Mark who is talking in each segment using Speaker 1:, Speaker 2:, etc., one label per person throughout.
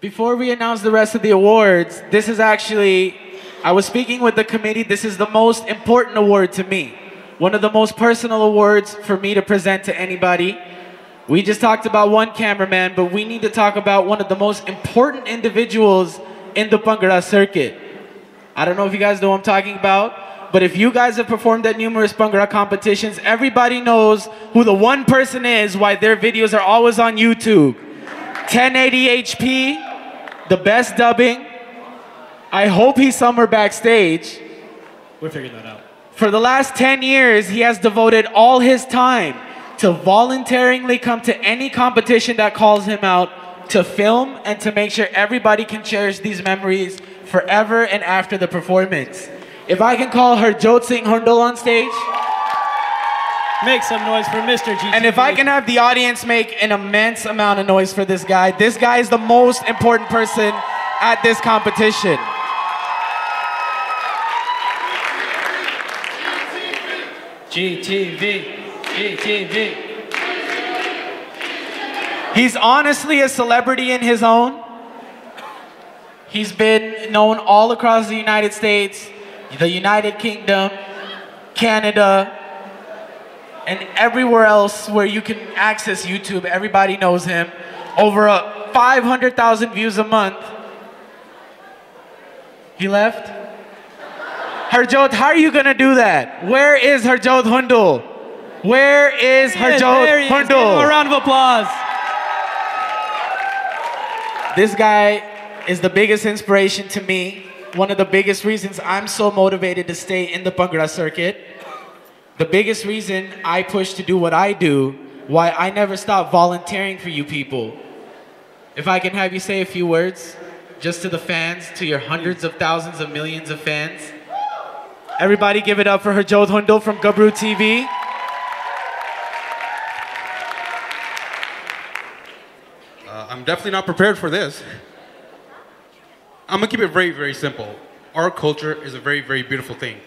Speaker 1: Before we announce the rest of the awards, this is actually, I was speaking with the committee. This is the most important award to me. One of the most personal awards for me to present to anybody. We just talked about one cameraman, but we need to talk about one of the most important individuals in the Bhangra circuit. I don't know if you guys know what I'm talking about, but if you guys have performed at numerous Bhangra competitions, everybody knows who the one person is, why their videos are always on YouTube. 1080 HD, the best dubbing. I hope he's somewhere backstage.
Speaker 2: We're figuring that out.
Speaker 1: For the last 10 years, he has devoted all his time to voluntarily come to any competition that calls him out to film and to make sure everybody can cherish these memories forever and after the performance. If I can call Harjot Singh Hundal on stage,
Speaker 2: Make some noise for Mr. G.
Speaker 1: and if I can have the audience make an immense amount of noise for this guy, this guy is the most important person at this competition.
Speaker 2: GTV. GTV.
Speaker 1: He's honestly a celebrity in his own. He's been known all across the United States, the United Kingdom, Canada, and everywhere else where you can access YouTube. Everybody knows him. Over 500,000 views a month. He left? Harjot, how are you gonna do that? Where is Harjot Hundal? Where is Harjot
Speaker 2: is. Give him A round of applause.
Speaker 1: This guy is the biggest inspiration to me. One of the biggest reasons I'm so motivated to stay in the Bhangra circuit. The biggest reason I push to do what I do, why I never stop volunteering for you people. If I can have you say a few words, just to the fans, to your hundreds of thousands of millions of fans. Everybody give it up for Harjot Hundal from Gabroo TV.
Speaker 3: Uh, I'm definitely not prepared for this. I'm gonna keep it very, very simple. Our culture is a very, very beautiful thing.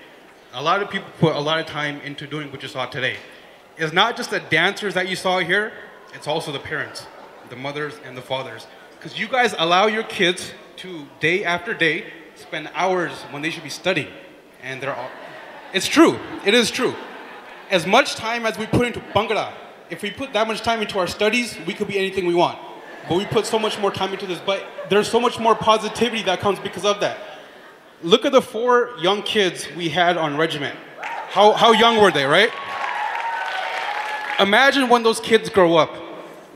Speaker 3: A lot of people put a lot of time into doing what you saw today. It's not just the dancers that you saw here, it's also the parents, the mothers and the fathers. Because you guys allow your kids to, day after day, spend hours when they should be studying. And they're all, it's true, it is true. As much time as we put into Bhangra, if we put that much time into our studies, we could be anything we want. But we put so much more time into this, but there's so much more positivity that comes because of that. Look at the four young kids we had on regiment. How, how young were they, right? Imagine when those kids grow up,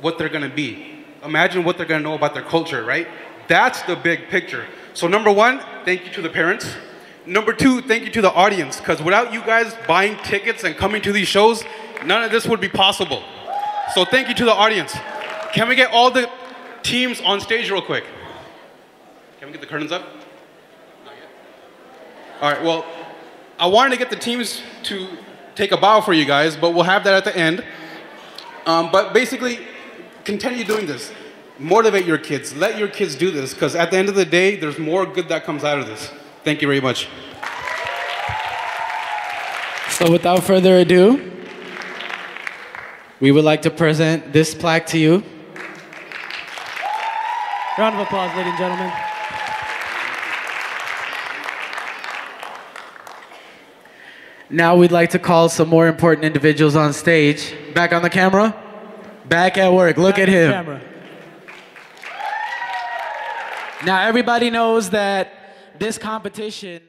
Speaker 3: what they're gonna be. Imagine what they're gonna know about their culture, right? That's the big picture. So, number one, thank you to the parents. Number two, thank you to the audience, because without you guys buying tickets and coming to these shows, none of this would be possible. So, thank you to the audience. Can we get all the teams on stage real quick? Can we get the curtains up? All right, well, I wanted to get the teams to take a bow for you guys, but we'll have that at the end. Um, but basically, continue doing this. Motivate your kids. Let your kids do this, because at the end of the day, there's more good that comes out of this. Thank you very much.
Speaker 1: So without further ado, we would like to present this plaque to you.
Speaker 2: Round of applause, ladies and gentlemen.
Speaker 1: Now we'd like to call some more important individuals on stage. Back on the camera? Back at work. Look at him.
Speaker 2: Camera.
Speaker 1: Now everybody knows that this competition